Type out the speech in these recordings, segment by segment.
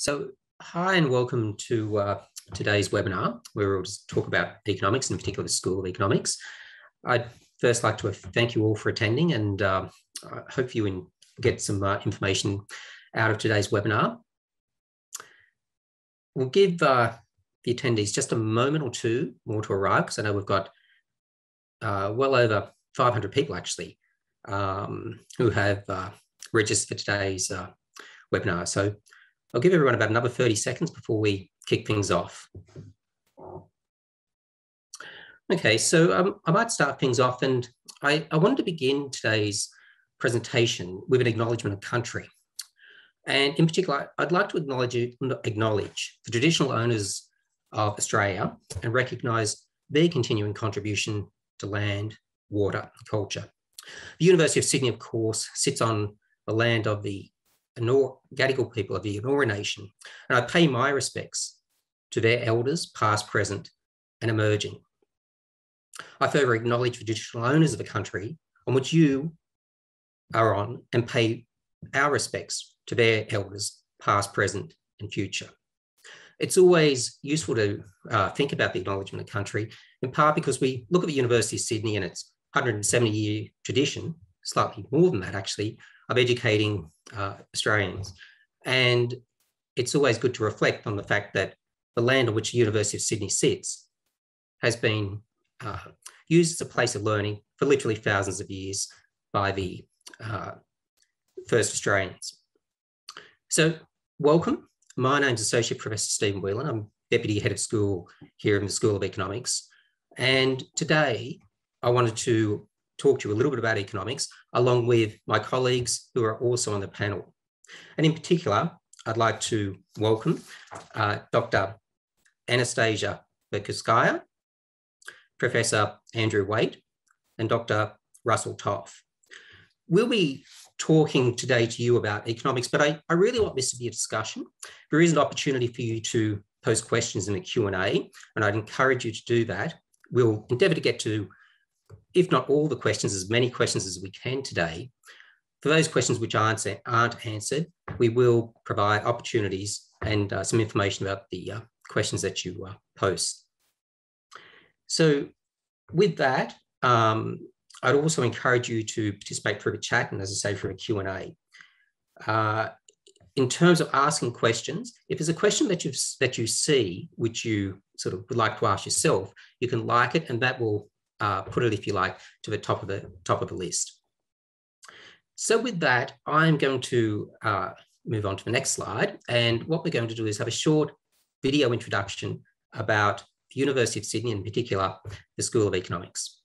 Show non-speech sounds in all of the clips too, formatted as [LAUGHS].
So, hi and welcome to uh, today's webinar, where we'll just talk about economics, in particular the School of Economics. I'd first like to thank you all for attending and uh, I hope you get some uh, information out of today's webinar. We'll give uh, the attendees just a moment or two more to arrive, because I know we've got uh, well over 500 people actually um, who have uh, registered for today's webinar. So I'll give everyone about another 30 seconds before we kick things off. Okay, so um, I might start things off and I, I wanted to begin today's presentation with an acknowledgement of country. And in particular, I'd like to acknowledge, acknowledge the traditional owners of Australia and recognise their continuing contribution to land, water, and culture. The University of Sydney, of course, sits on the land of the Gadigal people of the Eora Nation, and I pay my respects to their elders, past, present, and emerging. I further acknowledge the traditional owners of the country on which you are on and pay our respects to their elders, past, present, and future. It's always useful to uh, think about the acknowledgement of country, in part because we look at the University of Sydney and its 170 year tradition, slightly more than that actually, of educating uh, Australians. And it's always good to reflect on the fact that the land on which the University of Sydney sits has been uh, used as a place of learning for literally thousands of years by the uh, first Australians. So, welcome. My name's Associate Professor Stephen Whelan. I'm Deputy Head of School here in the School of Economics. And today I wanted to talk to you a little bit about economics, along with my colleagues who are also on the panel. And in particular, I'd like to welcome uh, Dr. Anastasia Burkovskaya, Professor Andrew Wait, and Dr. Russell Toth. We'll be talking today to you about economics, but I, I really want this to be a discussion. There is an opportunity for you to post questions in the Q&A, and I'd encourage you to do that. We'll endeavour to get to if not all the questions, as many questions as we can today. For those questions which aren't, aren't answered, we will provide opportunities and uh, some information about the uh, questions that you uh, post. So with that, um, I'd also encourage you to participate through the chat and as I say, through a Q&A. Uh, in terms of asking questions, if there's a question that you that you see which you sort of would like to ask yourself, you can like it and that will uh, put it, if you like, to the top of the top of the list. So with that, I'm going to uh, move on to the next slide. And what we're going to do is have a short video introduction about the University of Sydney, in particular, the School of Economics.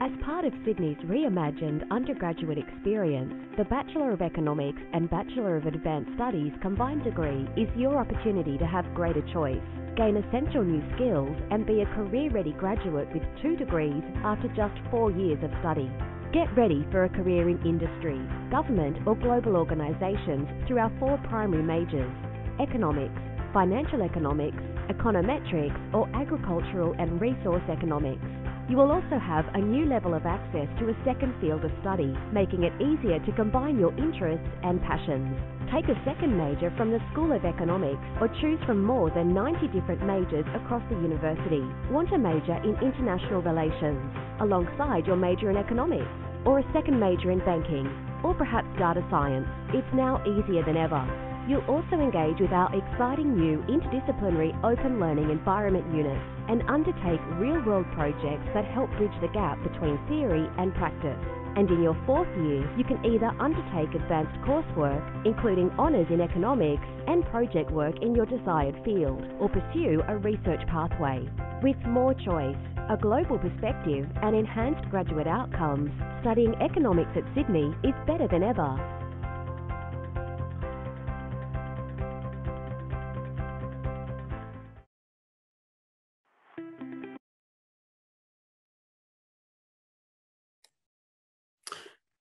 As part of Sydney's reimagined undergraduate experience, the Bachelor of Economics and Bachelor of Advanced Studies combined degree is your opportunity to have greater choice gain essential new skills, and be a career ready graduate with two degrees after just four years of study. Get ready for a career in industry, government, or global organisations through our four primary majors economics, financial economics, econometrics, or agricultural and resource economics. You will also have a new level of access to a second field of study, making it easier to combine your interests and passions. Take a second major from the School of Economics or choose from more than 90 different majors across the university. Want a major in international relations alongside your major in economics or a second major in banking or perhaps data science? It's now easier than ever. You'll also engage with our exciting new interdisciplinary open learning environment units and undertake real-world projects that help bridge the gap between theory and practice. And in your fourth year, you can either undertake advanced coursework, including honours in economics and project work in your desired field, or pursue a research pathway. With more choice, a global perspective and enhanced graduate outcomes, studying economics at Sydney is better than ever.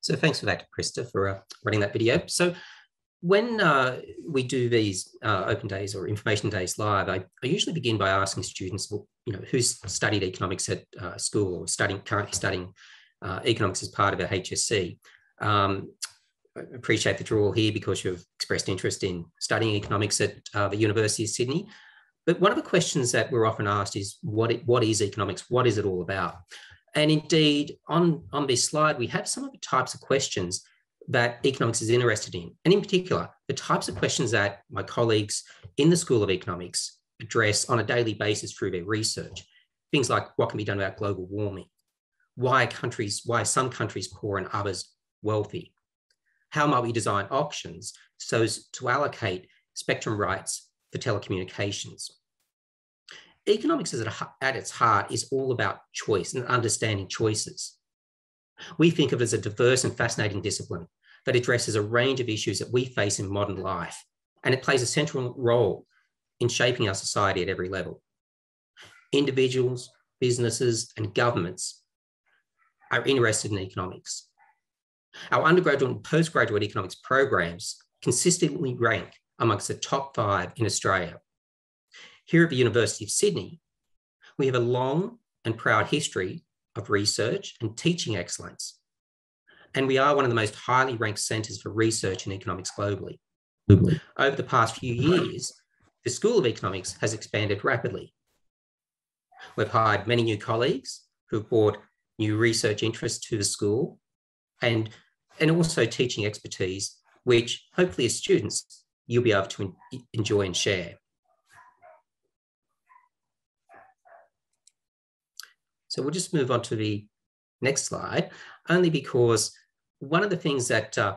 So thanks for that, Krista, for uh, running that video. So when uh, we do these uh, open days or information days live, I, I, usually begin by asking students, well, you know, who's studied economics at uh, school or studying currently studying uh, economics as part of a HSC. Um, appreciate that you're all here because you've expressed interest in studying economics at uh, the University of Sydney. But one of the questions that we're often asked is what, it, what is economics? What is it all about? And indeed, on, on this slide, we have some of the types of questions that economics is interested in. And in particular, the types of questions that my colleagues in the School of Economics address on a daily basis through their research. Things like what can be done about global warming? Why countries, why some countries poor and others wealthy? How might we design auctions so as to allocate spectrum rights for telecommunications? Economics is at, at its heart is all about choice and understanding choices. We think of it as a diverse and fascinating discipline that addresses a range of issues that we face in modern life, and it plays a central role in shaping our society at every level. Individuals, businesses, and governments are interested in economics. Our undergraduate and postgraduate economics programs consistently rank amongst the top five in Australia. Here at the University of Sydney, we have a long and proud history of research and teaching excellence. And we are one of the most highly ranked centres for research in economics globally. Over the past few years, the School of Economics has expanded rapidly. We've hired many new colleagues who've brought new research interests to the school and, and also teaching expertise, which hopefully as students, you'll be able to enjoy and share. So we'll just move on to the next slide, only because one of the things that uh,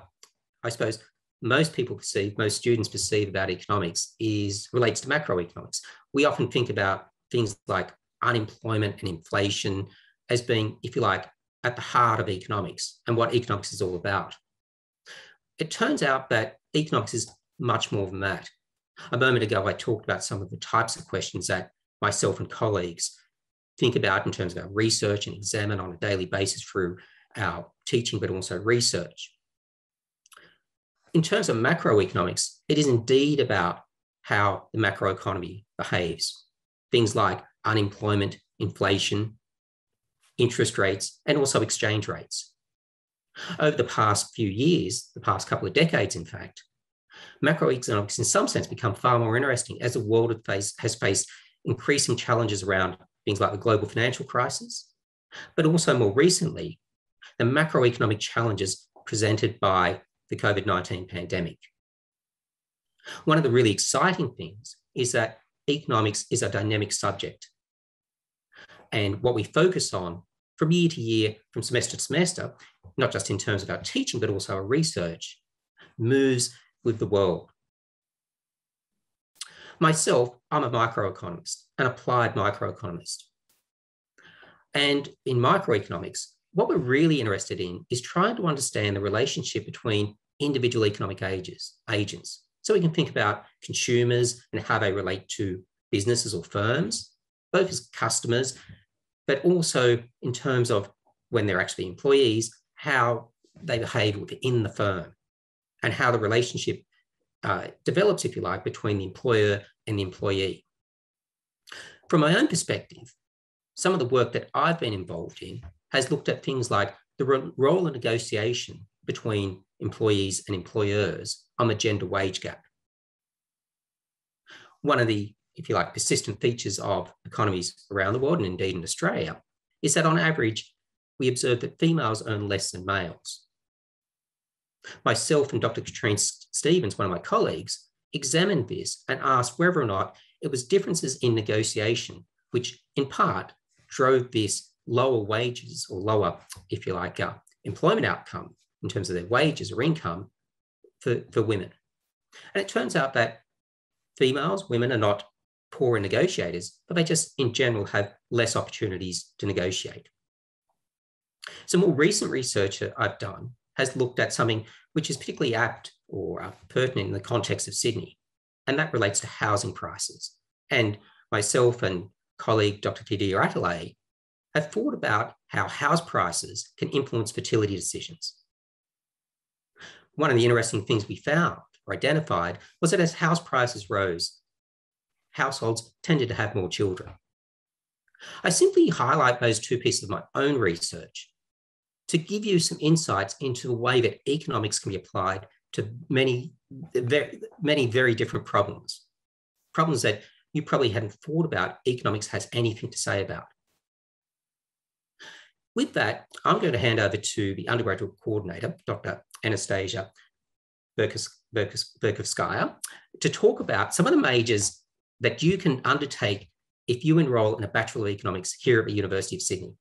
I suppose most people perceive, most students perceive about economics is relates to macroeconomics. We often think about things like unemployment and inflation as being, if you like, at the heart of economics and what economics is all about. It turns out that economics is much more than that. A moment ago, I talked about some of the types of questions that myself and colleagues think about in terms of our research and examine on a daily basis through our teaching, but also research in terms of macroeconomics, it is indeed about how the macroeconomy behaves. Things like unemployment, inflation, interest rates, and also exchange rates. Over the past few years, the past couple of decades, in fact, macroeconomics in some sense become far more interesting as the world has faced increasing challenges around things like the global financial crisis, but also more recently, the macroeconomic challenges presented by the COVID 19 pandemic. One of the really exciting things is that economics is a dynamic subject. And what we focus on from year to year, from semester to semester, not just in terms of our teaching, but also our research, moves with the world. Myself, I'm a microeconomist, an applied microeconomist. And in microeconomics, what we're really interested in is trying to understand the relationship between individual economic ages, agents. So we can think about consumers and how they relate to businesses or firms, both as customers, but also in terms of when they're actually employees, how they behave within the firm and how the relationship uh, develops, if you like, between the employer and the employee. From my own perspective, some of the work that I've been involved in has looked at things like the role of negotiation between employees and employers on the gender wage gap. One of the, if you like, persistent features of economies around the world and indeed in Australia is that on average, we observe that females earn less than males. Myself and Dr. Katrien Stevens, one of my colleagues, examined this and asked whether or not it was differences in negotiation, which in part drove this lower wages or lower, if you like, uh, employment outcome in terms of their wages or income for, for women. And it turns out that females, women are not poorer negotiators, but they just in general have less opportunities to negotiate. Some more recent research that I've done has looked at something which is particularly apt or uh, pertinent in the context of Sydney, and that relates to housing prices. And myself and colleague Dr. Kadir Atalay have thought about how house prices can influence fertility decisions. One of the interesting things we found or identified was that as house prices rose, households tended to have more children. I simply highlight those two pieces of my own research to give you some insights into the way that economics can be applied to many, very, many very different problems. Problems that you probably hadn't thought about economics has anything to say about. With that, I'm going to hand over to the undergraduate coordinator, Dr. Anastasia Burkovskaya, to talk about some of the majors that you can undertake if you enroll in a Bachelor of Economics here at the University of Sydney.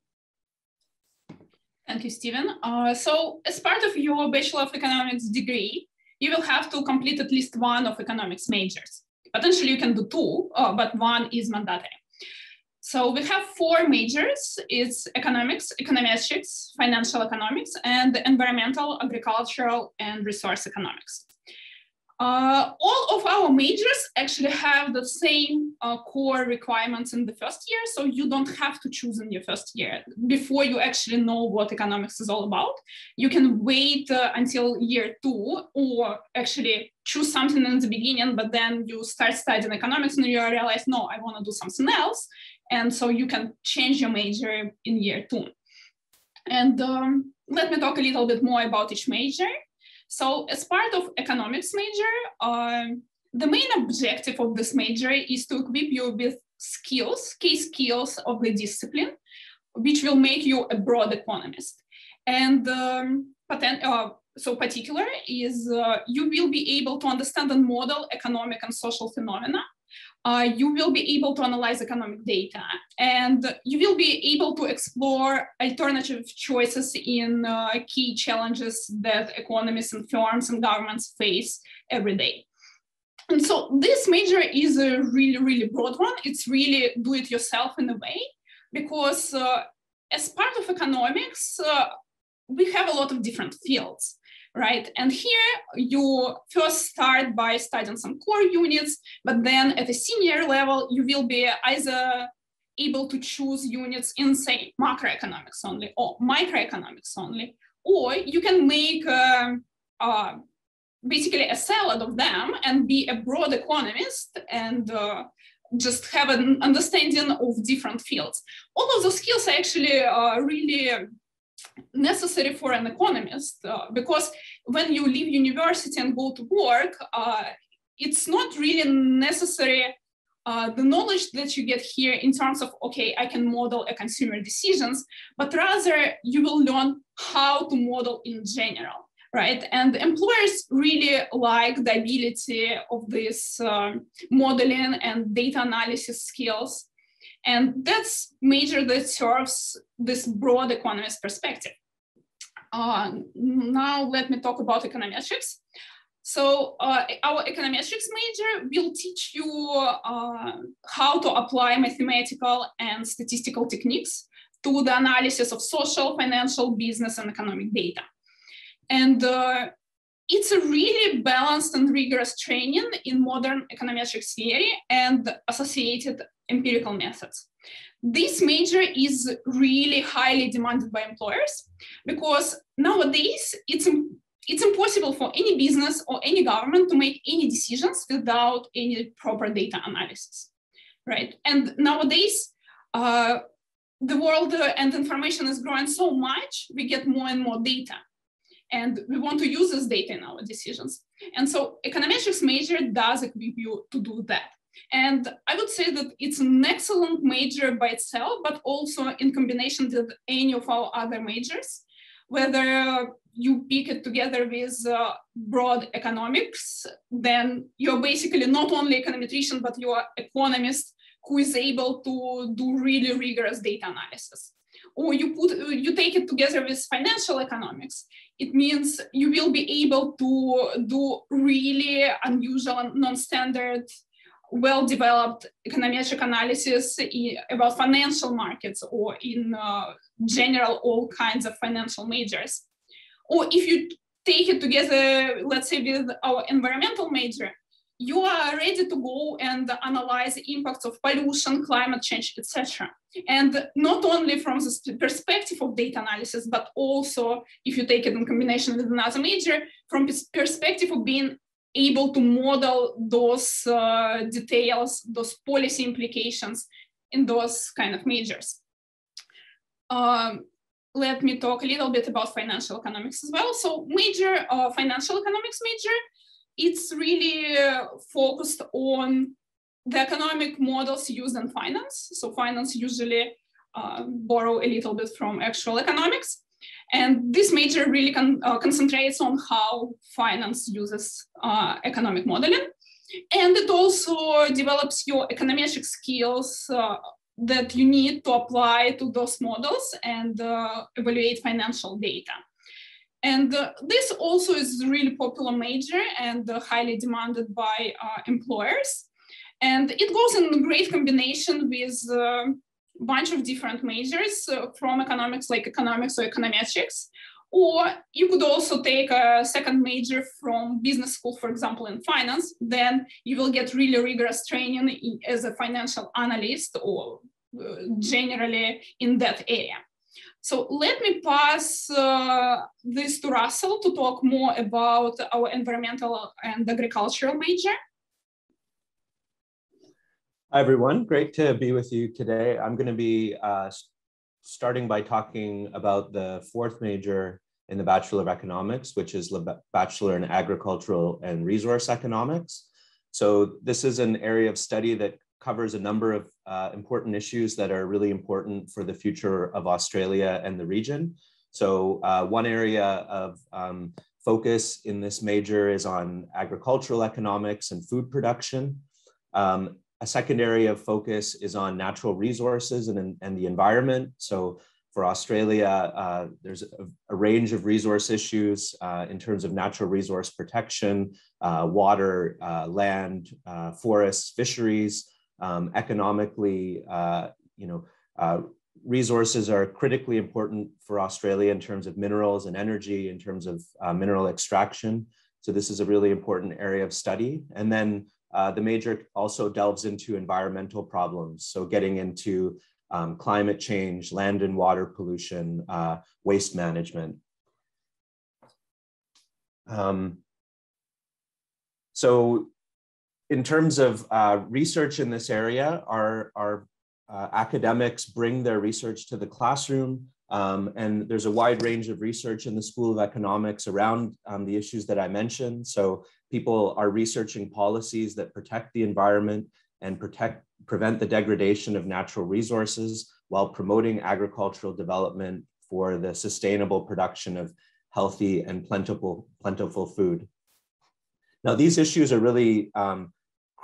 Thank you, Stephen. Uh, so as part of your Bachelor of Economics degree, you will have to complete at least one of economics majors. Potentially you can do two, uh, but one is mandatory. So we have four majors. It's economics, econometrics, financial economics, and environmental, agricultural, and resource economics. Uh, all of our majors actually have the same uh, core requirements in the first year, so you don't have to choose in your first year before you actually know what economics is all about. You can wait uh, until year two, or actually choose something in the beginning, but then you start studying economics and you realize, no, I want to do something else, and so you can change your major in year two. And um, let me talk a little bit more about each major. So as part of economics major, uh, the main objective of this major is to equip you with skills, key skills of the discipline, which will make you a broad economist. And um, uh, so particular is uh, you will be able to understand and model economic and social phenomena uh, you will be able to analyze economic data and you will be able to explore alternative choices in uh, key challenges that economists and firms and governments face every day. And so this major is a really, really broad one. It's really do it yourself in a way, because uh, as part of economics, uh, we have a lot of different fields right? And here you first start by studying some core units, but then at a senior level, you will be either able to choose units in say macroeconomics only or microeconomics only, or you can make uh, uh, basically a salad of them and be a broad economist and uh, just have an understanding of different fields. All of those skills are actually uh, really necessary for an economist uh, because when you leave university and go to work, uh, it's not really necessary uh, the knowledge that you get here in terms of, okay, I can model a consumer decisions, but rather you will learn how to model in general, right? And employers really like the ability of this um, modeling and data analysis skills and that's major that serves this broad economist perspective. Uh, now let me talk about econometrics. So uh, our econometrics major will teach you uh, how to apply mathematical and statistical techniques to the analysis of social, financial, business, and economic data. And uh, it's a really balanced and rigorous training in modern econometrics theory and associated empirical methods. This major is really highly demanded by employers because nowadays it's, it's impossible for any business or any government to make any decisions without any proper data analysis, right? And nowadays, uh, the world and information is growing so much, we get more and more data. And we want to use this data in our decisions. And so econometrics major does equip you to do that. And I would say that it's an excellent major by itself, but also in combination with any of our other majors, whether you pick it together with uh, broad economics, then you're basically not only econometrician, but you're economist who is able to do really rigorous data analysis. Or you put you take it together with financial economics. It means you will be able to do really unusual non-standard well-developed econometric analysis about financial markets or in uh, general all kinds of financial majors. Or if you take it together, let's say with our environmental major, you are ready to go and analyze the impacts of pollution, climate change, etc. And not only from the perspective of data analysis, but also if you take it in combination with another major, from perspective of being able to model those uh, details, those policy implications in those kind of majors. Um, let me talk a little bit about financial economics as well. So major uh, financial economics major, it's really uh, focused on the economic models used in finance. So finance usually uh, borrow a little bit from actual economics. And this major really con uh, concentrates on how finance uses uh, economic modeling. And it also develops your econometric skills uh, that you need to apply to those models and uh, evaluate financial data. And uh, this also is really popular major and uh, highly demanded by uh, employers. And it goes in great combination with a uh, bunch of different majors uh, from economics like economics or econometrics. Or you could also take a second major from business school, for example, in finance. Then you will get really rigorous training as a financial analyst or uh, generally in that area. So let me pass uh, this to Russell to talk more about our environmental and agricultural major. Hi, everyone. Great to be with you today. I'm going to be uh, starting by talking about the fourth major in the Bachelor of Economics, which is the Bachelor in Agricultural and Resource Economics. So this is an area of study that covers a number of uh, important issues that are really important for the future of Australia and the region. So uh, one area of um, focus in this major is on agricultural economics and food production. Um, a second area of focus is on natural resources and, and the environment. So for Australia, uh, there's a, a, range of resource issues uh, in terms of natural resource protection, uh, water, uh, land, uh, forests, fisheries, um, economically, uh, you know, resources are critically important for Australia in terms of minerals and energy, in terms of mineral extraction. So this is a really important area of study. And then uh, the major also delves into environmental problems. So getting into um, climate change, land and water pollution, uh, waste management. Um, so in terms of uh, research in this area, our, our uh, academics bring their research to the classroom. Um, and there's a wide range of research in the School of Economics around um, the issues that I mentioned. So people are researching policies that protect the environment and protect, prevent the degradation of natural resources while promoting agricultural development for the sustainable production of healthy and plentiful, plentiful food. Now, these issues are really um,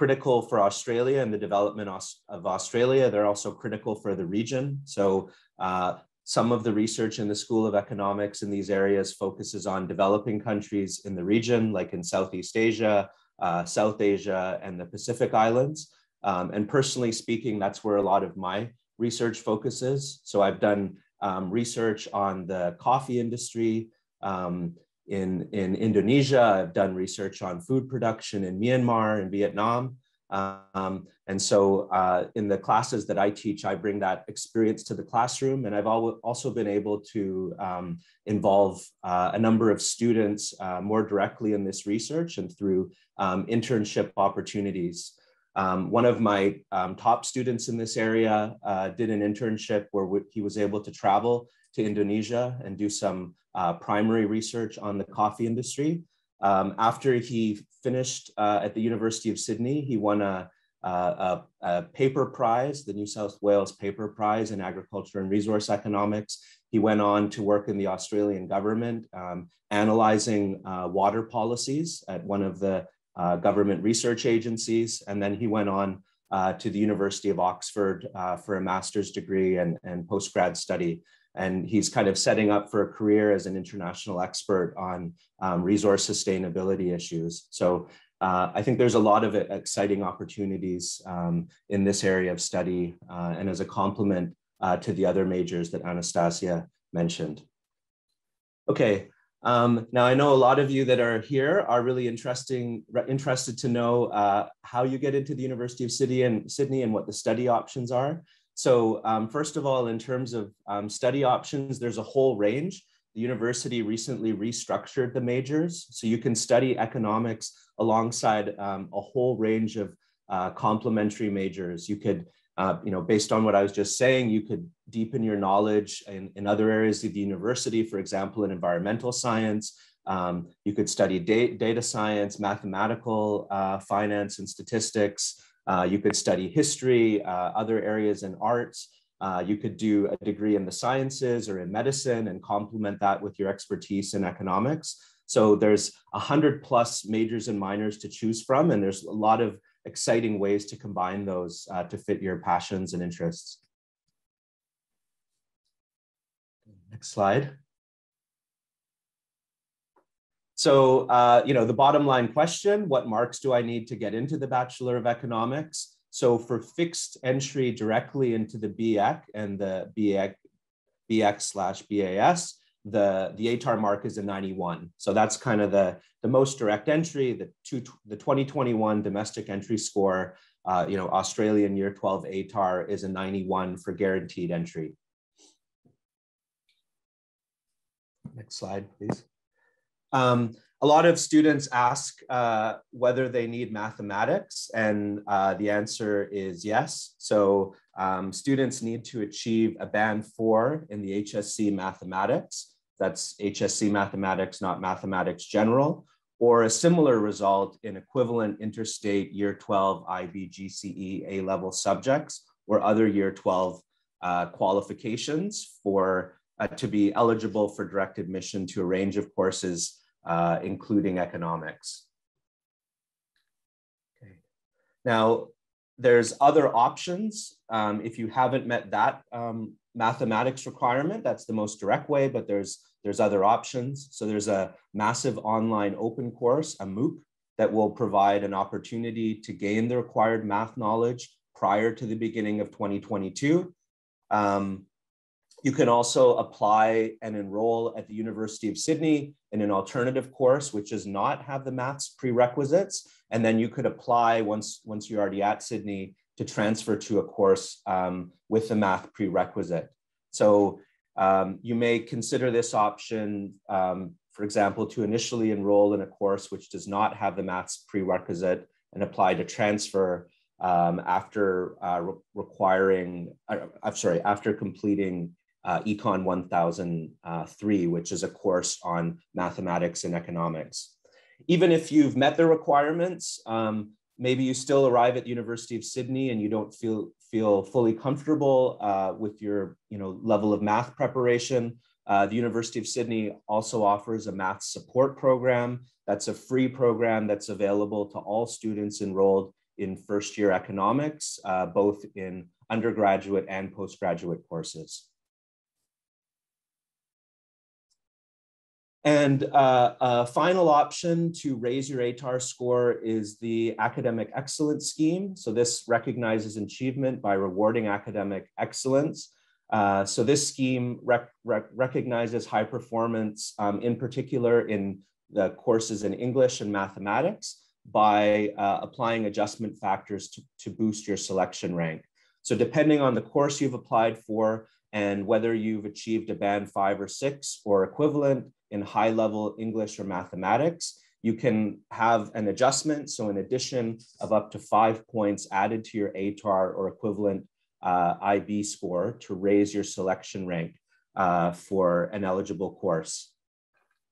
critical for Australia and the development of Australia. They're also critical for the region. So uh, some of the research in the School of Economics in these areas focuses on developing countries in the region, like in Southeast Asia, uh, South Asia, and the Pacific Islands. Um, and personally speaking, that's where a lot of my research focuses. So I've done um, research on the coffee industry um, in, in Indonesia. I've done research on food production in Myanmar and Vietnam. Um, and so uh, in the classes that I teach, I bring that experience to the classroom. And I've also been able to um, involve uh, a number of students uh, more directly in this research and through um, internship opportunities. Um, one of my um, top students in this area uh, did an internship where he was able to travel to Indonesia and do some uh, primary research on the coffee industry. Um, after he finished uh, at the University of Sydney, he won a, a, a, paper prize, the New South Wales Paper Prize in Agriculture and Resource Economics. He went on to work in the Australian government, um, analyzing uh, water policies at one of the uh, government research agencies. And then he went on uh, to the University of Oxford uh, for a master's degree and, and postgrad study and he's kind of setting up for a career as an international expert on um, resource sustainability issues. So uh, I think there's a lot of exciting opportunities um, in this area of study uh, and as a complement uh, to the other majors that Anastasia mentioned. Okay, um, now I know a lot of you that are here are really interesting, interested to know uh, how you get into the University of and Sydney and what the study options are. So um, first of all, in terms of um, study options, there's a whole range. The university recently restructured the majors. So you can study economics alongside um, a whole range of uh, complementary majors. You could uh, you know, based on what I was just saying, you could deepen your knowledge in, in other areas of the university, for example, in environmental science. Um, you could study da data science, mathematical uh, finance and statistics. Uh, you could study history, uh, other areas in arts. Uh, you could do a degree in the sciences or in medicine and complement that with your expertise in economics. So there's a hundred plus majors and minors to choose from, and there's a lot of exciting ways to combine those uh, to fit your passions and interests. Next slide. So, uh, you know, the bottom line question, what marks do I need to get into the Bachelor of Economics? So for fixed entry directly into the BEc and the BEc, BX slash BAS, the, the ATAR mark is a 91. So that's kind of the, the most direct entry, the, two, the 2021 domestic entry score, uh, you know, Australian year 12 ATAR is a 91 for guaranteed entry. Next slide, please. Um, a lot of students ask uh, whether they need mathematics, and uh, the answer is yes. So um, students need to achieve a band four in the HSC mathematics. That's HSC mathematics, not mathematics general, or a similar result in equivalent interstate year 12 IB GCE A level subjects or other year 12 uh, qualifications for uh, to be eligible for direct admission to a range of courses, uh, including economics. Okay. Now, there's other options. Um, if you haven't met that um, mathematics requirement. That's the most direct way, but there's, there's other options. So there's a massive online open course, a MOOC, that will provide an opportunity to gain the required math knowledge prior to the beginning of 2022. Um, you can also apply and enroll at the University of Sydney in an alternative course, which does not have the maths prerequisites. And then you could apply once, once you're already at Sydney to transfer to a course um, with the math prerequisite. So um, you may consider this option, um, for example, to initially enroll in a course which does not have the maths prerequisite and apply to transfer um, after uh, re requiring, uh, I'm sorry, after completing uh, Econ 1003, which is a course on mathematics and economics. Even if you've met the requirements, um, maybe you still arrive at the University of Sydney and you don't feel feel fully comfortable uh, with your you know level of math preparation. Uh, the University of Sydney also offers a math support program. That's a free program that's available to all students enrolled in first year economics, uh, both in undergraduate and postgraduate courses. And uh, a final option to raise your ATAR score is the Academic Excellence Scheme. So this recognizes achievement by rewarding academic excellence. Uh, so this scheme rec rec recognizes high performance, um, in particular in the courses in English and mathematics by uh, applying adjustment factors to, to boost your selection rank. So depending on the course you've applied for and whether you've achieved a band five or six or equivalent, in high level English or mathematics, you can have an adjustment. So in addition of up to five points added to your ATAR or equivalent uh, IB score to raise your selection rank uh, for an eligible course.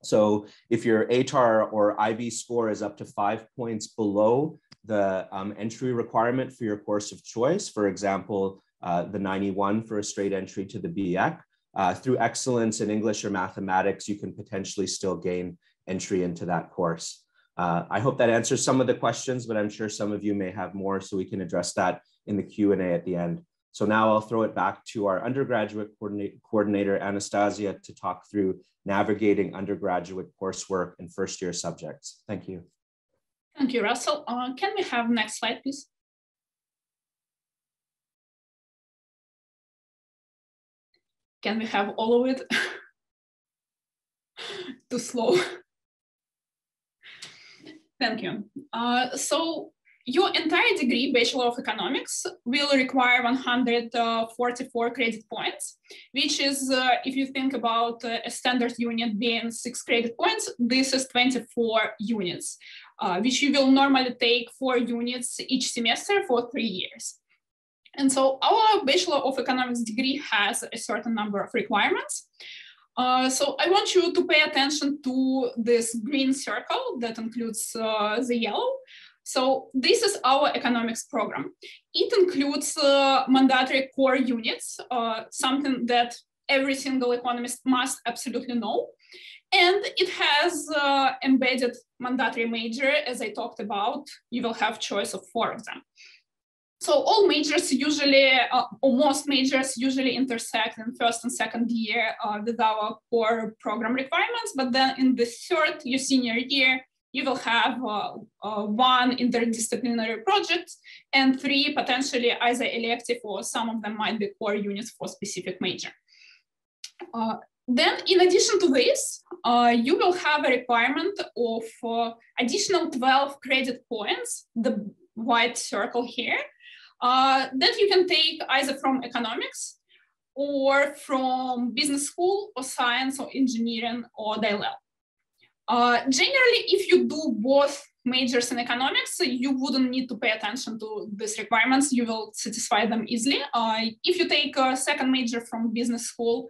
So if your ATAR or IB score is up to five points below the um, entry requirement for your course of choice, for example, uh, the 91 for a straight entry to the BEc, uh, through excellence in English or mathematics, you can potentially still gain entry into that course. Uh, I hope that answers some of the questions, but I'm sure some of you may have more, so we can address that in the Q&A at the end. So now I'll throw it back to our undergraduate coordinator, Anastasia, to talk through navigating undergraduate coursework and first year subjects. Thank you. Thank you, Russell. Uh, can we have next slide, please? Can we have all of it? [LAUGHS] Too slow. Thank you. Uh, so your entire degree, Bachelor of Economics, will require 144 credit points, which is, uh, if you think about uh, a standard unit being six credit points, this is 24 units, uh, which you will normally take four units each semester for three years. And so our Bachelor of Economics degree has a certain number of requirements. Uh, so I want you to pay attention to this green circle that includes uh, the yellow. So this is our economics program. It includes uh, mandatory core units, uh, something that every single economist must absolutely know. And it has uh, embedded mandatory major, as I talked about. You will have choice of four of them. So all majors usually, uh, or most majors usually intersect in first and second year uh, with our core program requirements. But then in the third, your senior year, you will have uh, uh, one interdisciplinary project and three potentially either elective or some of them might be core units for specific major. Uh, then in addition to this, uh, you will have a requirement of uh, additional 12 credit points, the white circle here, uh, that you can take either from economics or from business school or science or engineering or DLL. Uh, generally, if you do both majors in economics, you wouldn't need to pay attention to these requirements. You will satisfy them easily. Uh, if you take a second major from business school,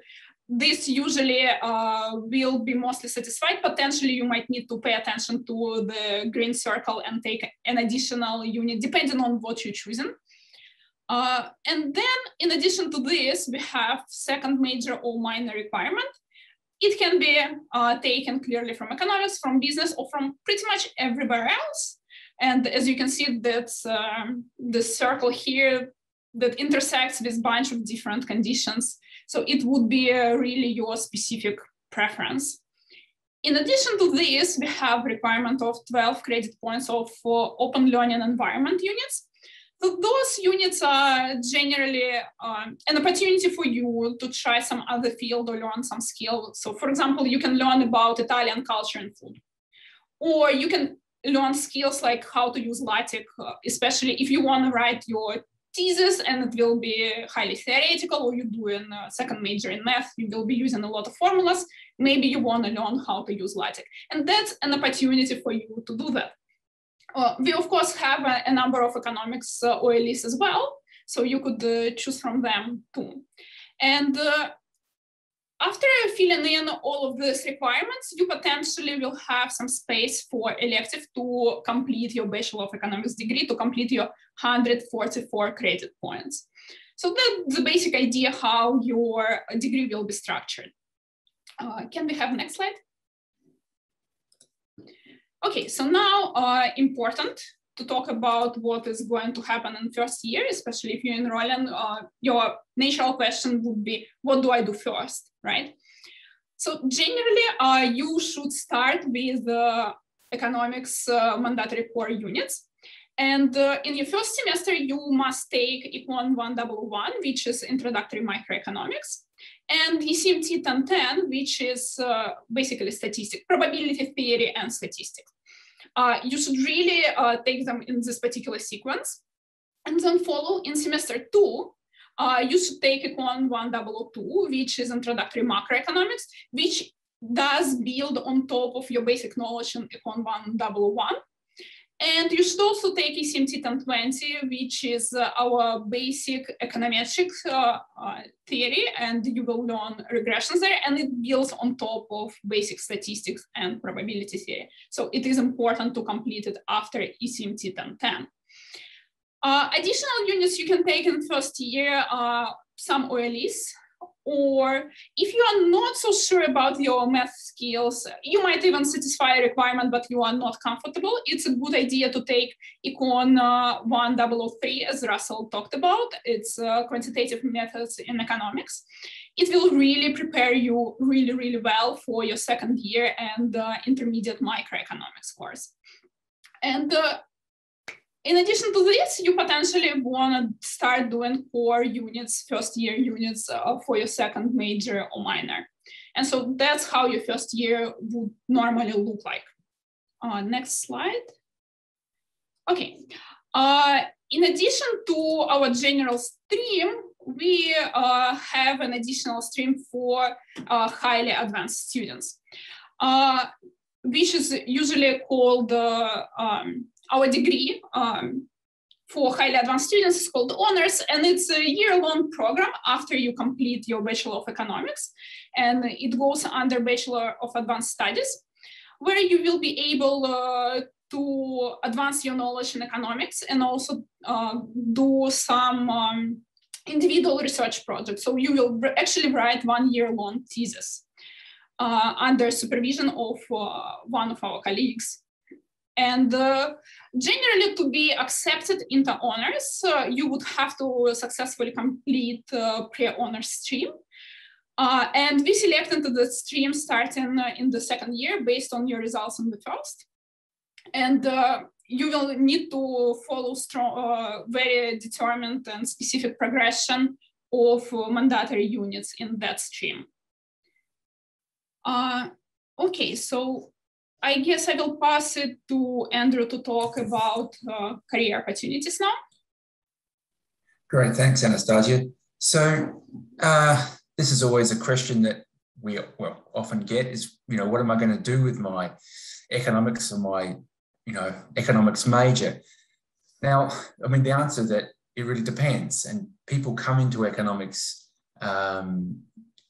this usually uh, will be mostly satisfied. Potentially, you might need to pay attention to the green circle and take an additional unit, depending on what you're choosing. Uh, and then, in addition to this, we have second major or minor requirement. It can be uh, taken clearly from economics, from business, or from pretty much everywhere else. And as you can see, that's um, the circle here that intersects with a bunch of different conditions. So it would be uh, really your specific preference. In addition to this, we have requirement of 12 credit points of uh, open learning environment units. So those units are generally um, an opportunity for you to try some other field or learn some skill. So for example, you can learn about Italian culture and food. Or you can learn skills like how to use LaTeX, uh, especially if you want to write your thesis and it will be highly theoretical or you're doing a second major in math, you will be using a lot of formulas. Maybe you want to learn how to use LaTeX. And that's an opportunity for you to do that. Uh, we of course have a, a number of economics uh, OLEs as well, so you could uh, choose from them too. And uh, after filling in all of these requirements, you potentially will have some space for elective to complete your Bachelor of Economics degree, to complete your 144 credit points. So that's the basic idea how your degree will be structured. Uh, can we have next slide? Okay, so now uh, important to talk about what is going to happen in first year, especially if you're enrolling, uh, your natural question would be, what do I do first, right? So generally, uh, you should start with the economics uh, mandatory core units. And uh, in your first semester, you must take Econ 111, which is introductory microeconomics and ECMT 1010, which is uh, basically statistics, probability theory and statistics. Uh, you should really uh, take them in this particular sequence and then follow in semester two. Uh, you should take Econ 1002, which is introductory macroeconomics, which does build on top of your basic knowledge in Econ 111. And you should also take ECMT 1020, which is uh, our basic econometric uh, uh, theory, and you will learn regressions there, and it builds on top of basic statistics and probability theory. So it is important to complete it after ECMT 1010. Uh, additional units you can take in first year are some OLEs, or if you are not so sure about your math skills, you might even satisfy a requirement, but you are not comfortable. It's a good idea to take Econ uh, 1003, as Russell talked about. It's uh, quantitative methods in economics. It will really prepare you really, really well for your second year and uh, intermediate microeconomics course. And uh, in addition to this, you potentially want to start doing core units, first year units uh, for your second major or minor. And so that's how your first year would normally look like. Uh, next slide. Okay. Uh, in addition to our general stream, we uh, have an additional stream for uh, highly advanced students, uh, which is usually called um, our degree um, for highly advanced students is called honors and it's a year-long program after you complete your bachelor of economics and it goes under bachelor of advanced studies where you will be able uh, to advance your knowledge in economics and also uh, do some um, individual research projects. So you will actually write one year long thesis uh, under supervision of uh, one of our colleagues. And uh, generally to be accepted into honors, uh, you would have to successfully complete uh, pre-honors stream. Uh, and we select into the stream starting uh, in the second year based on your results in the first. And uh, you will need to follow strong, very determined and specific progression of mandatory units in that stream. okay, so I guess I will pass it to Andrew to talk about uh, career opportunities now. Great, thanks, Anastasia. So uh, this is always a question that we well, often get is, you know, what am I going to do with my economics and my, you know, economics major? Now, I mean, the answer that it really depends, and people come into economics um,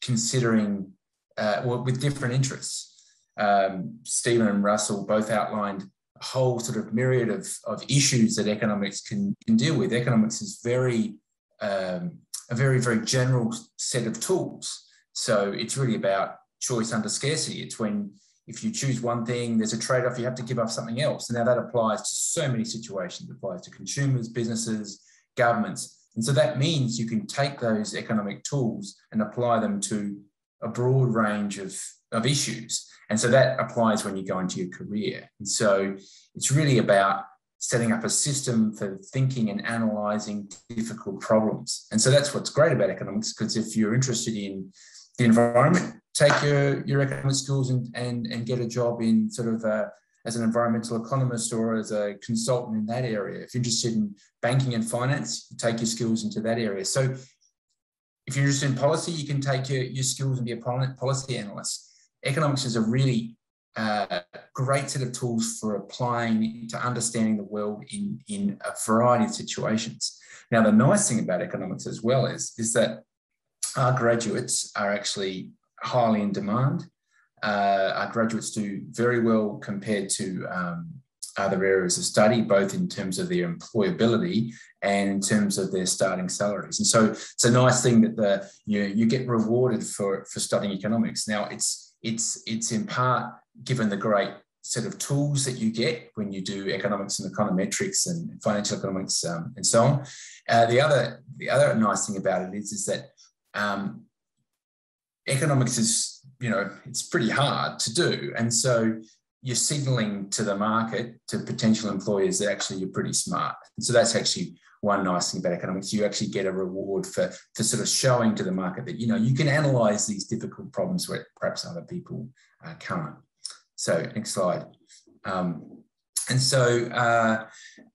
considering uh, with different interests um, Stephen and Russell both outlined a whole sort of myriad of, of issues that economics can, can deal with. Economics is very um, a very, very general set of tools. So it's really about choice under scarcity. It's when if you choose one thing, there's a trade-off, you have to give up something else. And now that applies to so many situations. It applies to consumers, businesses, governments. And so that means you can take those economic tools and apply them to a broad range of, of issues. And so that applies when you go into your career. And so it's really about setting up a system for thinking and analyzing difficult problems. And so that's what's great about economics, because if you're interested in the environment, take your, your economic skills and, and, and get a job in sort of a, as an environmental economist or as a consultant in that area. If you're interested in banking and finance, take your skills into that area. So if you're interested in policy, you can take your, your skills and be a policy analyst economics is a really uh, great set of tools for applying to understanding the world in, in a variety of situations. Now, the nice thing about economics as well is, is that our graduates are actually highly in demand. Uh, our graduates do very well compared to um, other areas of study, both in terms of their employability and in terms of their starting salaries. And so it's a nice thing that the you, you get rewarded for, for studying economics. Now, it's it's it's in part given the great set of tools that you get when you do economics and econometrics and financial economics um, and so on. Uh, the other the other nice thing about it is is that um, economics is you know it's pretty hard to do, and so you're signaling to the market to potential employers that actually you're pretty smart. And so that's actually one nice thing about economics, you actually get a reward for, for sort of showing to the market that, you know, you can analyze these difficult problems where perhaps other people uh, can't. So next slide. Um, and so uh,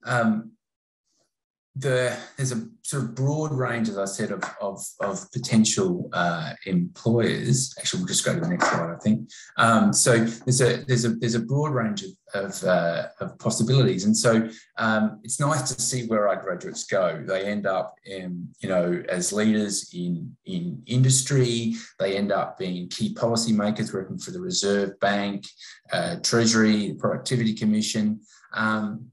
um, the, there's a sort of broad range, as I said, of, of, of potential uh, employers. Actually, we'll just go to the next slide, I think. Um, so there's a there's a there's a broad range of of, uh, of possibilities, and so um, it's nice to see where our graduates go. They end up, in, you know, as leaders in in industry. They end up being key policymakers, working for the Reserve Bank, uh, Treasury, Productivity Commission. Um,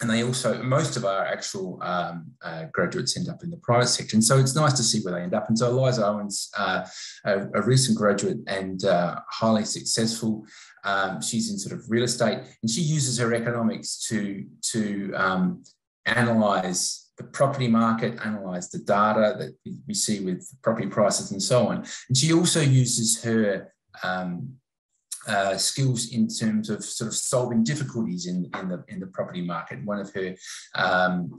and they also most of our actual um, uh, graduates end up in the private sector and so it's nice to see where they end up. And so eliza owens uh, a, a, recent graduate and uh, highly successful um, she's in sort of real estate and she uses her economics to to um, analyze the property market analyze the data that we see with property prices and so on. And she also uses her um, uh, skills in terms of sort of solving difficulties in, in the in the property market. One of her um,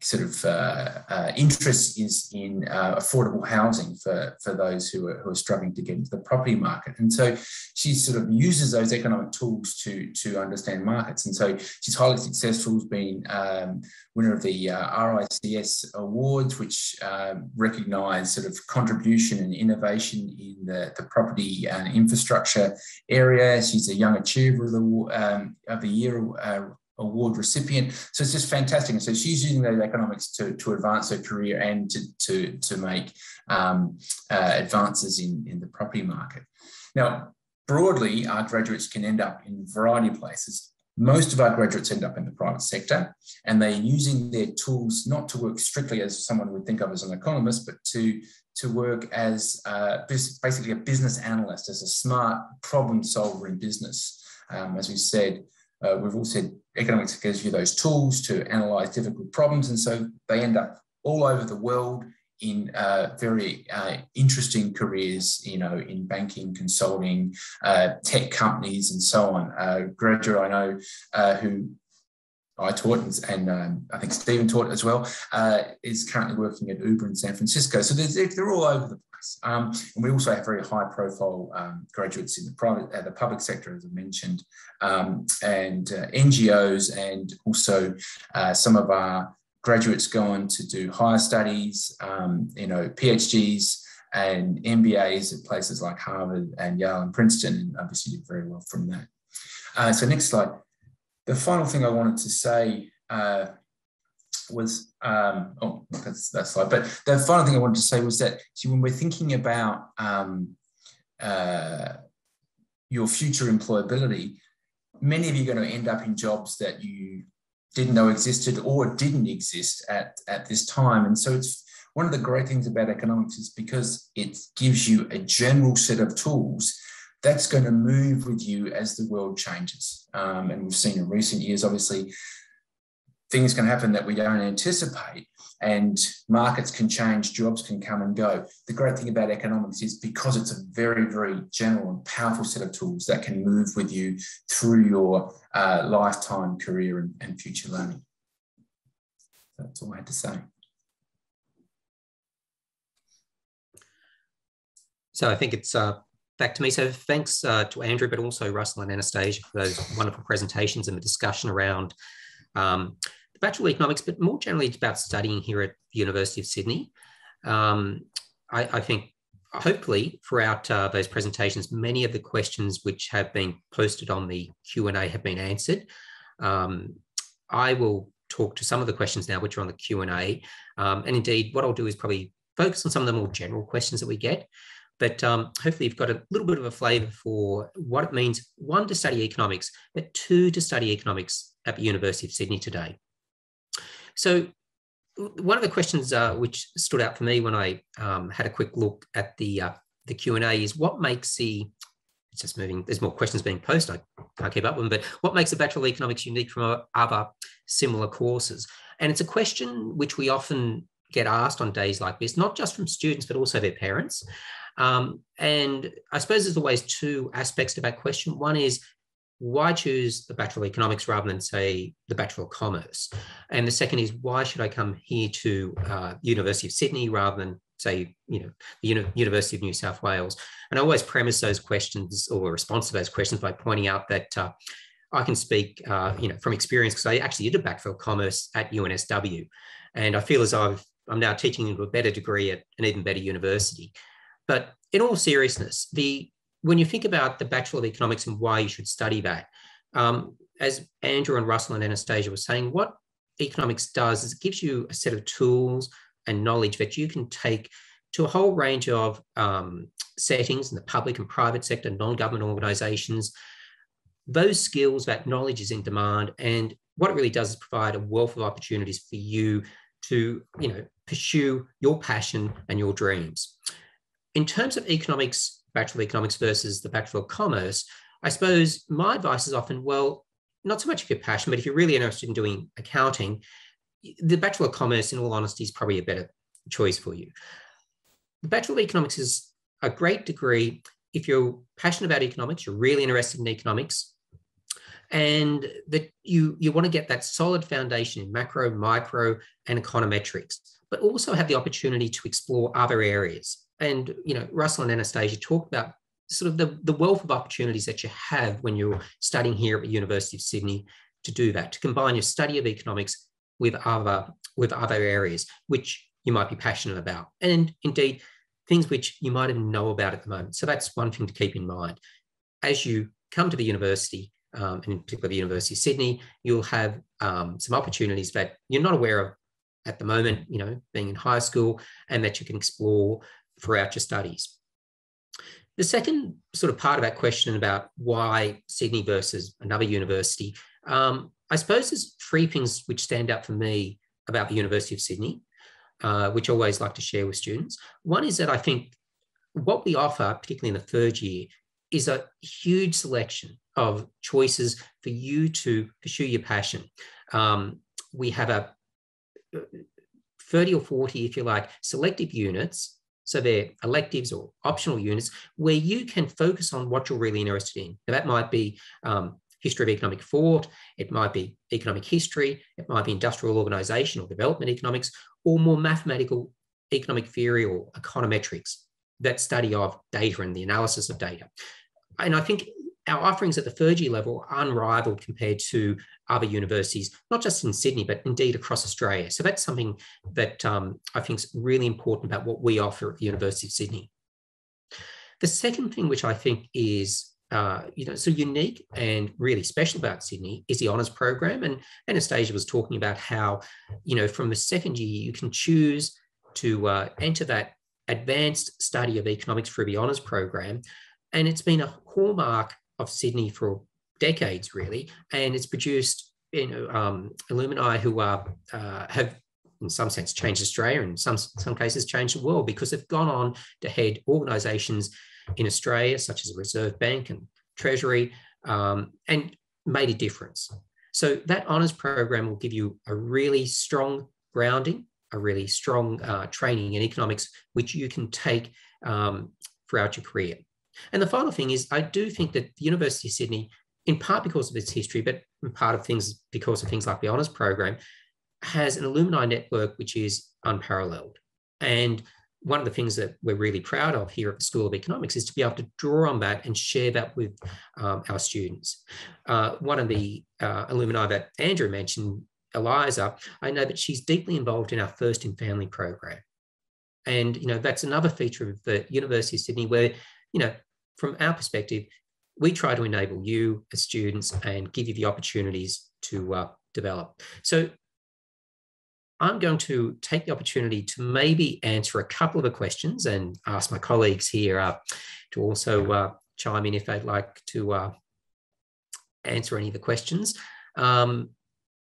sort of uh, uh, interests is in uh, affordable housing for, for those who are, who are struggling to get into the property market. And so she sort of uses those economic tools to, to understand markets. And so she's highly successful, has been um, winner of the uh, RICS awards, which uh, recognise sort of contribution and innovation in the, the property and infrastructure area. She's a young achiever of the, um, of the year uh, award recipient. So it's just fantastic. And so she's using those economics to, to advance her career and to, to, to make um, uh, advances in, in the property market. Now, broadly, our graduates can end up in a variety of places. Most of our graduates end up in the private sector and they're using their tools not to work strictly as someone would think of as an economist, but to, to work as uh, basically a business analyst, as a smart problem solver in business. Um, as we said, uh, we've all said economics gives you those tools to analyze difficult problems. And so they end up all over the world in uh, very uh, interesting careers, you know, in banking, consulting, uh, tech companies, and so on. Graduate I know uh, who I taught and, and um, I think Stephen taught as well uh, is currently working at Uber in San Francisco. So they're all over the place. Um, and we also have very high profile um, graduates in the private, uh, the public sector, as I mentioned, um, and NGOs, and also some of our graduates go on to do higher studies, um, you know, PhDs and MBAs at places like Harvard and Yale and Princeton, and obviously did very well from that. Uh, so next slide. The final thing I wanted to say uh, was, um, oh, that's that slide, but the final thing I wanted to say was that see, when we're thinking about um, uh, your future employability, many of you are going to end up in jobs that you didn't know existed or didn't exist at, at this time. And so it's one of the great things about economics is because it gives you a general set of tools that's going to move with you as the world changes. Um, and we've seen in recent years, obviously, things can happen that we don't anticipate and markets can change, jobs can come and go. The great thing about economics is because it's a very, very general and powerful set of tools that can move with you through your uh, lifetime career and, and future learning. That's all I had to say. So I think it's uh, back to me. So thanks uh, to Andrew, but also Russell and Anastasia for those wonderful presentations and the discussion around um, the Bachelor of Economics, but more generally it's about studying here at the University of Sydney. Um, I, I, think hopefully throughout uh, those presentations, many of the questions which have been posted on the Q&A have been answered. Um, I will talk to some of the questions now which are on the Q&A. Um, and indeed, what I'll do is probably focus on some of the more general questions that we get. But um, hopefully, you've got a little bit of a flavour for what it means one, to study economics, but two, to study economics at the University of Sydney today. So, one of the questions uh, which stood out for me when I um, had a quick look at the uh, the Q and A is what makes the it's just moving. There's more questions being posted. I can't keep up with them. But what makes the Bachelor of Economics unique from other similar courses? And it's a question which we often get asked on days like this, not just from students but also their parents. Um, and I suppose there's always two aspects to that question. One is why choose the Bachelor of Economics rather than, say, the Bachelor of Commerce? And the second is why should I come here to uh, University of Sydney rather than, say, you know, the Uni- University of New South Wales? And I always premise those questions or response to those questions by pointing out that uh, I can speak, uh, you know, from experience because I actually did a of Commerce at UNSW, and I feel as I've I'm now teaching into a better degree at an even better university. But in all seriousness, the when you think about the Bachelor of Economics and why you should study that, um, as Andrew and Russell and Anastasia were saying, what economics does is it gives you a set of tools and knowledge that you can take to a whole range of um, settings in the public and private sector, non-government organizations. Those skills, that knowledge is in demand. And what it really does is provide a wealth of opportunities for you to, you know, pursue your passion and your dreams. In terms of economics Bachelor of Economics versus the Bachelor of Commerce, I suppose my advice is often, well, not so much if you're passionate, but if you're really interested in doing accounting, the Bachelor of Commerce, in all honesty, is probably a better choice for you. The Bachelor of Economics is a great degree if you're passionate about economics, you're really interested in economics, and that you, you want to get that solid foundation in macro, micro, and econometrics, but also have the opportunity to explore other areas and you know russell and anastasia talked about sort of the, the wealth of opportunities that you have when you're studying here at the university of sydney to do that to combine your study of economics with other with other areas which you might be passionate about and indeed things which you might even know about at the moment. So that's one thing to keep in mind. As you come to the university um, and in particular the University of Sydney, you'll have um, some opportunities that you're not aware of at the moment, you know, being in high school, and that you can explore throughout your studies. The second sort of part of that question about why Sydney versus another university, um, I suppose there's three things which stand out for me about the University of Sydney, uh, which I always like to share with students. One is that I think what we offer, particularly in the third year, is a huge selection of choices for you to pursue your passion. Um, we have a uh, 30 or 40, if you like, selective units. So they're electives or optional units where you can focus on what you're really interested in. Now, that might be um, history of economic thought, it might be economic history, it might be industrial organization or development economics, or more mathematical economic theory or econometrics, that study of data and the analysis of data. And I think our offerings at the year level are unrivaled compared to other universities, not just in Sydney, but indeed across Australia. So that's something that um, I think is really important about what we offer at the University of Sydney. The second thing, which I think is uh, you know, so unique and really special about Sydney is the honours program. And Anastasia was talking about how, you know, from the second year, you can choose to uh, enter that advanced study of economics through the honours program. And it's been a hallmark of Sydney for decades, really. And it's produced, you know, um, alumni who are, uh, have in some sense changed Australia, and, in some, some cases changed the world because they've gone on to head organisations in Australia, such as the Reserve Bank and Treasury, um, and made a difference. So that honours program will give you a really strong grounding, a really strong uh, training in economics, which you can take um, throughout your career. And the final thing is, I do think that the University of Sydney, in part because of its history, but in part of things because of things like the honours program, has an alumni network which is unparalleled. And one of the things that we're really proud of here at the School of Economics is to be able to draw on that and share that with um, our students. Uh, one of the uh, alumni that Andrew mentioned, Eliza, I know that she's deeply involved in our First in Family program. And, you know, that's another feature of the University of Sydney where, you know, from our perspective, we try to enable you as students and give you the opportunities to uh, develop. So I'm going to take the opportunity to maybe answer a couple of the questions and ask my colleagues here uh, to also uh, chime in if they'd like to uh, answer any of the questions. Um,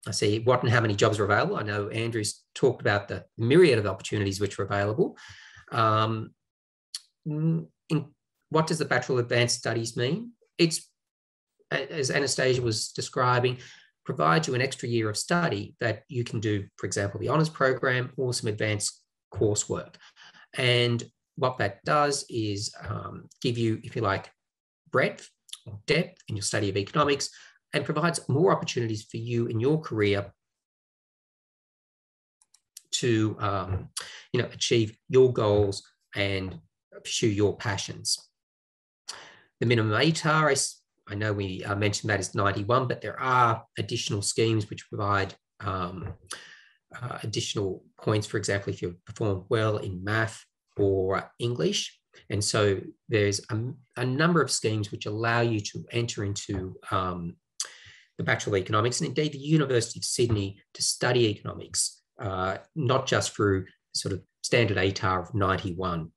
I see what and how many jobs are available. I know Andrew's talked about the myriad of opportunities which are available. Um, in, what does the Bachelor of Advanced Studies mean? It's, as Anastasia was describing, provides you an extra year of study that you can do, for example, the honours program or some advanced coursework. And what that does is um, give you, if you like, breadth or depth in your study of economics and provides more opportunities for you in your career to um, you know, achieve your goals and pursue your passions. The minimum ATAR is I know we uh, mentioned that is 91, but there are additional schemes which provide um, uh, additional points, for example, if you perform well in math or English. And so there's a, a number of schemes which allow you to enter into um, the Bachelor of Economics and indeed the University of Sydney to study economics, uh, not just through sort of standard ATAR of 91.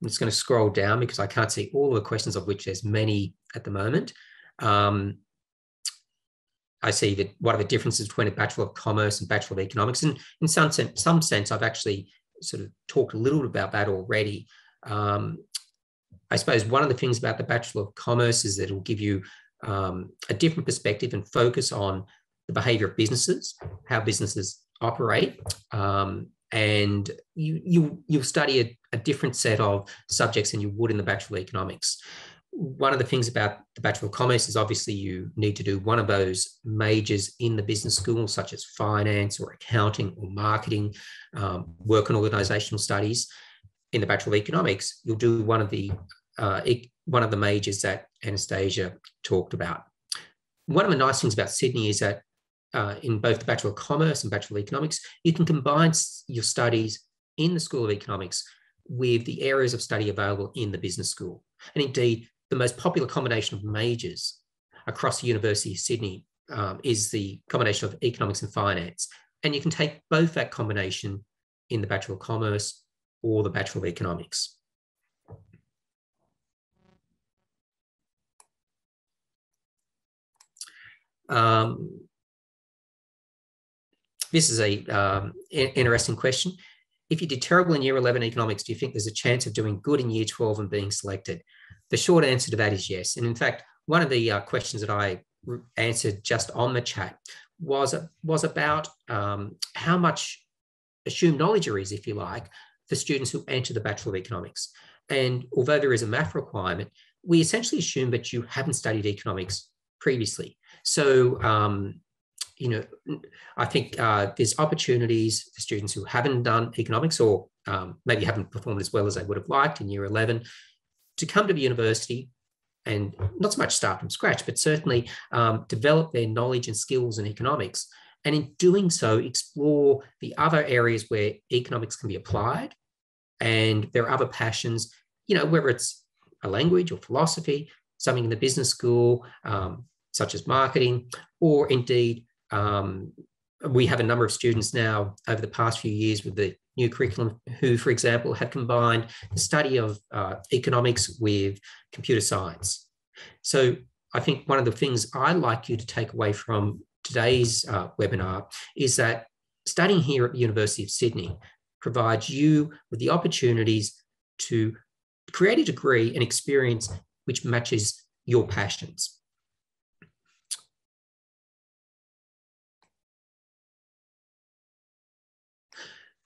I'm just going to scroll down because I can't see all the questions of which there's many at the moment. Um, I see that what are the differences between a Bachelor of Commerce and Bachelor of Economics? And in some sense, some sense I've actually sort of talked a little about that already. Um, I suppose one of the things about the Bachelor of Commerce is that it will give you um, a different perspective and focus on the behavior of businesses, how businesses operate, um, and you, you, you'll study a, a, different set of subjects than you would in the Bachelor of Economics. One of the things about the Bachelor of Commerce is obviously you need to do one of those majors in the business school, such as finance or accounting or marketing, um, work and organizational studies. In the Bachelor of Economics, you'll do one of the uh, one of the majors that Anastasia talked about. One of the nice things about Sydney is that uh, in both the Bachelor of Commerce and Bachelor of Economics, you can combine your studies in the School of Economics with the areas of study available in the business school. And indeed, the most popular combination of majors across the University of Sydney um, is the combination of economics and finance. And you can take both that combination in the Bachelor of Commerce or the Bachelor of Economics. Um, this is a um, interesting question. If you did terrible in year 11 economics, do you think there's a chance of doing good in year 12 and being selected? The short answer to that is yes. And in fact, one of the uh, questions that I answered just on the chat was, was about um, how much assumed knowledge there is, if you like, for students who enter the Bachelor of Economics. And although there is a math requirement, we essentially assume that you haven't studied economics previously. So, um, you know, I think uh, there's opportunities for students who haven't done economics or um, maybe haven't performed as well as they would have liked in year 11 to come to the university and not so much start from scratch, but certainly um, develop their knowledge and skills in economics. And in doing so, explore the other areas where economics can be applied and there are other passions, you know, whether it's a language or philosophy, something in the business school, um, such as marketing, or indeed, um, we have a number of students now over the past few years with the new curriculum who, for example, have combined the study of uh, economics with computer science. So I think one of the things I'd like you to take away from today's uh, webinar is that studying here at the University of Sydney provides you with the opportunities to create a degree and experience which matches your passions.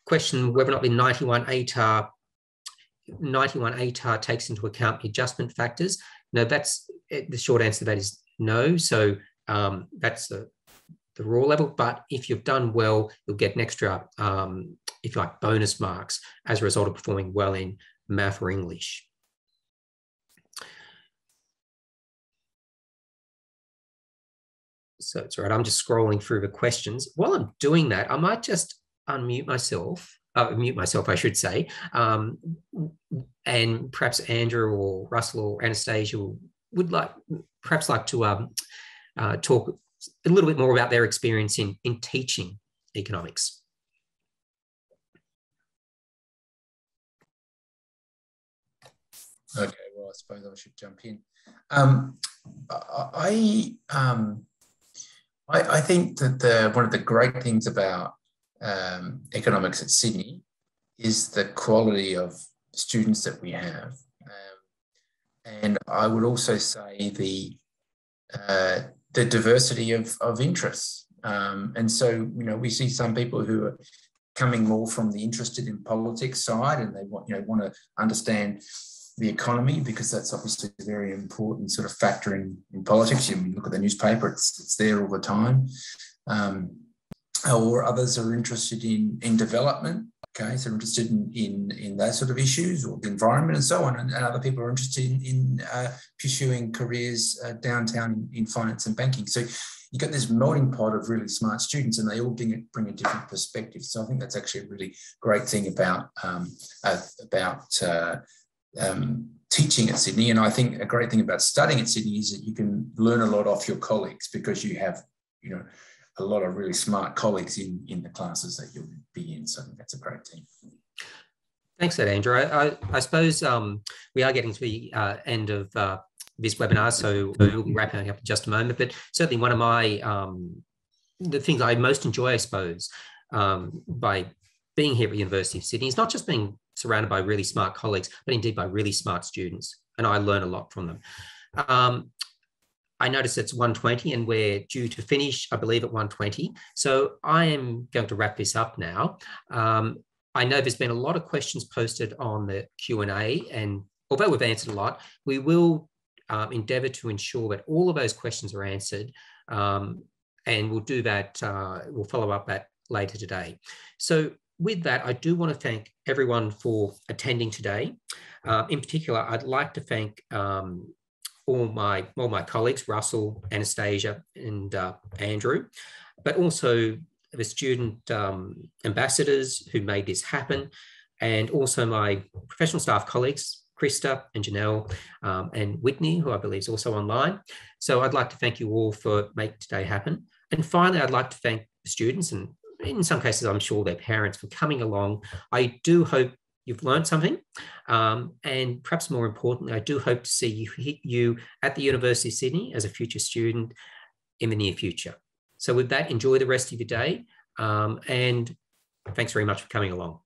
Question whether or not the 91 ATAR 91 ATAR takes into account the adjustment factors. No, that's the short answer to that is no. So um, that's the, the raw level. But if you've done well, you'll get an extra, um, if you like, bonus marks as a result of performing well in math or English. So it's right. I'm just scrolling through the questions. While I'm doing that, I might just unmute myself, uh, mute myself, I should say, um, and perhaps Andrew or Russell or Anastasia would like, perhaps like to um, uh, talk a little bit more about their experience in, in teaching economics. Okay, well, I suppose I should jump in. Um, I, um, I, I think that the, one of the great things about um, economics at Sydney is the quality of students that we have. Um, and I would also say the uh, the diversity of, of interests. Um, and so, you know, we see some people who are coming more from the interested in politics side and they want, you know, want to understand the economy because that's obviously a very important sort of factor in, in politics. You look at the newspaper, it's, it's there all the time. Um, or others are interested in, in development. Okay, so interested in, in, in those sort of issues or the environment and so on. And, and other people are interested in, in uh, pursuing careers uh, downtown in, in, finance and banking. So you've got this melting pot of really smart students and they all bring a, bring a different perspective. So I think that's actually a really great thing about, um, uh, about uh, um, teaching at Sydney. And I think a great thing about studying at Sydney is that you can learn a lot off your colleagues because you have, you know, a lot of really smart colleagues in, in the classes that you'll be in. So that's a great team. Thanks, that Andrew. I, I, I suppose um, we are getting to the uh, end of uh, this webinar, so we'll be wrapping up in just a moment. But certainly, one of my um, the things I most enjoy, I suppose, um, by being here at the University of Sydney is not just being surrounded by really smart colleagues, but indeed by really smart students, and I learn a lot from them. I notice it's 120 and we're due to finish, I believe, at 120. So I am going to wrap this up now. Um, I know there's been a lot of questions posted on the Q&A and although we've answered a lot, we will um, endeavour to ensure that all of those questions are answered um, and we'll do that, uh, we'll follow up that later today. So with that, I do want to thank everyone for attending today. Uh, in particular, I'd like to thank um, all my all my colleagues, Russell, Anastasia, and uh, Andrew, but also the student um, ambassadors who made this happen, and also my professional staff colleagues, Krista and Janelle um, and Whitney, who I believe is also online. So I'd like to thank you all for making today happen. And finally, I'd like to thank the students and in some cases, I'm sure their parents for coming along. I do hope you've learned something. Um, and perhaps more importantly, I do hope to see you, you at the University of Sydney as a future student in the near future. So with that, enjoy the rest of your day. Um, and thanks very much for coming along.